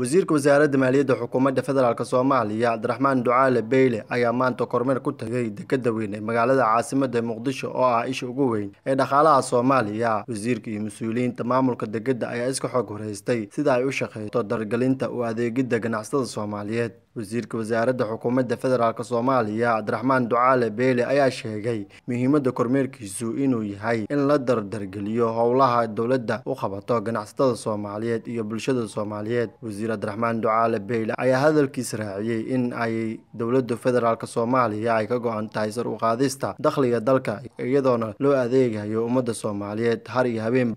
wasiirka wasaaradda maaliyadda xukuumadda federaalk soomaaliya cabdiraxmaan ducaale beyle ayaa maanta kormeer ku tagay dekeda weyn ee magaalada caasimada muqdisho oo ah isha ugu weyn ee dhaqaalaha soomaaliya. Wasiirka iyo mas'uuliyiinta maamulka degedda ayaa iska xog horeystay sida ay u shaqeyso dargelinta u adeegidda ganacsatada soomaaliyeed wasiirka wasaaradda xukuumadda federaalk soomaaliya cabdiraxmaan ducaale beyle ayaa sheegay muhiimadda kormeerkiisu inuu yahay in la dardargeliyo howlaha dowladda u qabato ganacsatada soomaaliyeed iyo bulshada soomaaliyeed. Wasiir cabdiraxmaan ducaale beyle ayaa hadalkiis raaciyey in ay dowladda federaalk soomaaliya ay ka go-an tahay sar u qaadista dakhliga dalka iyadoona loo adeegayo ummadda soomaaliyeed. Har iyo habeen